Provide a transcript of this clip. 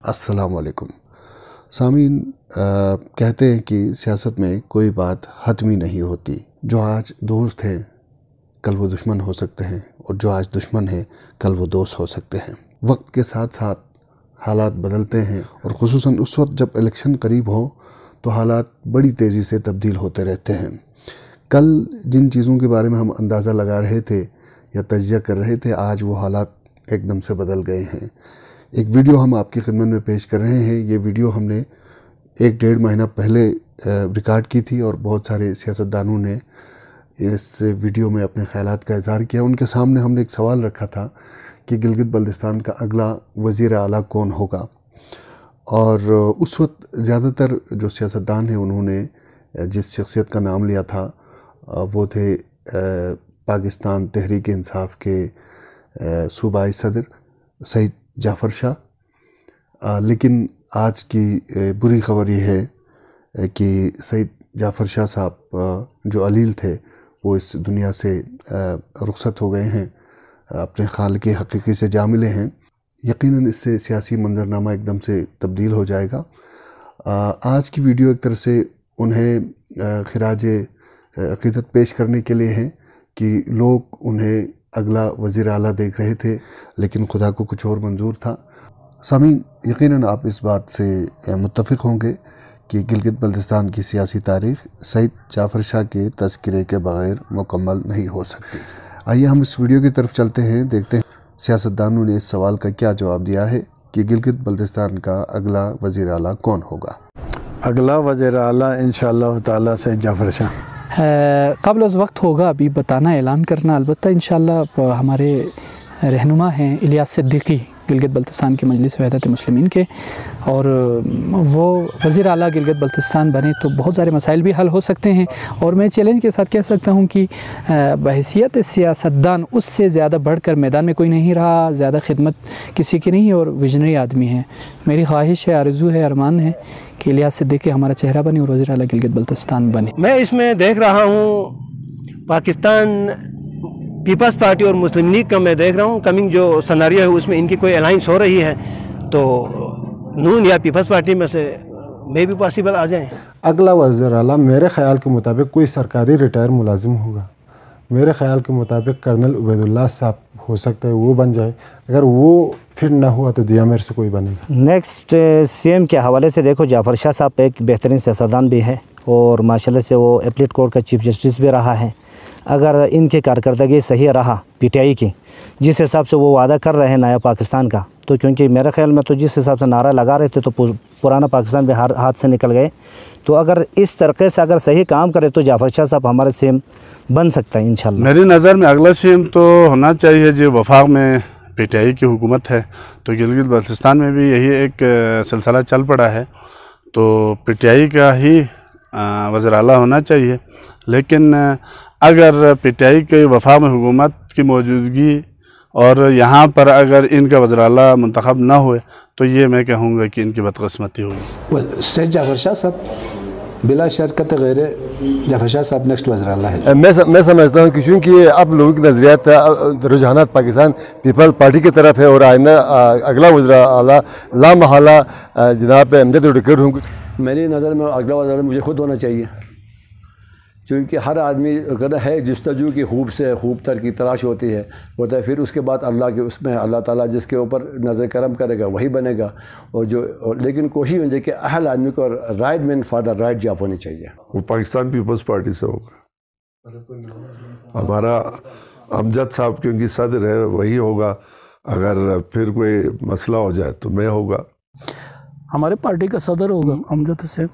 अस्सलाम वालेकुम सामीन कहते हैं कि सियासत में कोई बात हतमी नहीं होती। जो आज दोस्त हैं, कल वो दुश्मन हो सकते हैं, और जो आज दुश्मन है, कल वो दोस्त हो सकते हैं। वक्त के साथ साथ हालात बदलते हैं, और ख़ुसूस उस वक्त जब इलेक्शन करीब हो तो हालात बड़ी तेज़ी से तब्दील होते रहते हैं। कल जिन चीज़ों के बारे में हम अंदाज़ा लगा रहे थे, या तजिया कर रहे थे, आज वो हालात एकदम से बदल गए हैं। एक वीडियो हम आपकी खिदमत में पेश कर रहे हैं। ये वीडियो हमने एक डेढ़ महीना पहले रिकॉर्ड की थी और बहुत सारे सियासतदानों ने इस वीडियो में अपने ख्याल का इजहार किया। उनके सामने हमने एक सवाल रखा था कि गिलगित बल्दिस्तान का अगला वज़ी अला कौन होगा? और उस वक्त ज़्यादातर जो सियासतदान हैं उन्होंने जिस शख्सियत का नाम लिया था वो थे पाकिस्तान तहरीक इंसाफ के सूबाई सदर सईद जाफ़र शाह। लेकिन आज की बुरी खबर ये है कि सईद जाफ़र शाह साहब जो अलील थे, वो इस दुनिया से रुखसत हो गए हैं, अपने खाल के हकीकी से जा मिले हैं। यकीनन इससे सियासी मंजरनामा एकदम से तब्दील हो जाएगा। आज की वीडियो एक तरह से उन्हें खराज अकीदत पेश करने के लिए है, कि लोग उन्हें अगला वज़ी अला देख रहे थे, लेकिन खुदा को कुछ और मंजूर था। सामीन, यकीनन आप इस बात से मुतफ़ होंगे कि गिलगित बल्तिस्तान की सियासी तारीख सईद जाफ़र शाह के तस्करे के बग़ैर मुकम्मल नहीं हो सकती। आइए हम इस वीडियो की तरफ़ चलते हैं, देखते हैं सियासतदानों ने इस सवाल का क्या जवाब दिया है कि गिलगित बल्तिस्तान का अगला वज़ी अला कौन होगा? अगला वज़ी अला इन सईद जाफ़र शाह। कबल उस वक्त होगा अभी बताना, ऐलान करना। अलबत् इन हमारे रहनुमा हैं इलियास सिद्दीकी। गिलगित बल्तिस्तान के मजलिस वहदत मुस्लिमीन के और वो वज़ी अला गिलगित बल्तिस्तान बने तो बहुत सारे मसाइल भी हल हो सकते हैं और मैं चैलेंज के साथ कह सकता हूँ कि बहसीत सियासतदान उससे ज़्यादा बढ़ कर मैदान में कोई नहीं रहा, ज़्यादा खिदमत किसी की नहीं और विजनरी आदमी है। मेरी ख्वाहिश है, आरज़ू है, अरमान है कि लिहाज से देखे हमारा चेहरा बने और वजी अला गिलगित बल्तिस्तान बने। मैं इसमें देख रहा हूँ पाकिस्तान पीपल्स पार्टी और मुस्लिम लीग का मैं देख रहा हूँ। कमिंग जो सनारियो है उसमें इनकी कोई अलाइंस हो रही है तो नून या पीपल्स पार्टी में से मे भी पॉसिबल आ जाए। अगला वज़र अला मेरे ख्याल के मुताबिक कोई सरकारी रिटायर मुलाजिम होगा। मेरे ख्याल के मुताबिक कर्नल उबैदुल्ला साहब हो सकता है वो बन जाए। अगर वो फिर ना हुआ तो दिया मेरे से कोई बनेगा। नेक्स्ट सीएम के हवाले से देखो जाफ़र शाह साहब एक बेहतरीन सियासतदान भी है और माशाल्लाह से वो एपलेट कोर्ट का चीफ जस्टिस भी रहा है। अगर इनकी कारकर्दगी सही रहा, पीटीआई की, जिस हिसाब से वो वादा कर रहे हैं नया पाकिस्तान का तो क्योंकि मेरे ख्याल में तो जिस हिसाब से नारा लगा रहे थे तो पुराना पाकिस्तान भी हाथ से निकल गए। तो अगर इस तरीके से अगर सही काम करे तो जाफ़र शाह साहब हमारे सीएम बन सकता है, इंशाल्लाह। मेरी नज़र में अगला सीएम तो होना चाहिए, जो वफाक में पीटीआई की हुकूमत है। तो गिलगित बल्तिस्तान में भी यही एक सिलसिला चल पड़ा है। तो पीटीआई का ही वज़र होना चाहिए। लेकिन अगर पीटीआई के वफा में हुकूमत की मौजूदगी और यहाँ पर अगर इनका वजराला मंतखब ना हुए तो ये मैं कहूँगा कि इनकी बदकस्मती होगी। स्टेट जाफ़र शाह साहब बिला शरकत गैर जाफ़र शाह साहब नेक्स्ट वजराला है। मैं सम, मैं समझता हूँ कि चूँकि अब लोगों की नज़रियात रुझाना पाकिस्तान पीपल पार्टी की तरफ़ है और आइंदा अगला वजरा अला लामहला जनाब अमजद होंगे। मेरी नज़र में अगला वजरा मुझे खुद होना चाहिए। क्योंकि हर आदमी अगर है जस्तजू की खूब से खूब तर की तलाश होती है होता है फिर उसके बाद अल्लाह के उसमें अल्लाह ताला जिसके ऊपर नज़र करम करेगा वही बनेगा। और जो और लेकिन कोशिश होनी चाहिए कि अहल आदमी को right man for the right job होनी चाहिए। वो पाकिस्तान पीपल्स पार्टी से होगा। हमारा अमजद साहब क्योंकि सदर है वही होगा। अगर फिर कोई मसला हो जाए तो मैं होगा। हमारे पार्टी का सदर होगा अमजद हुसैन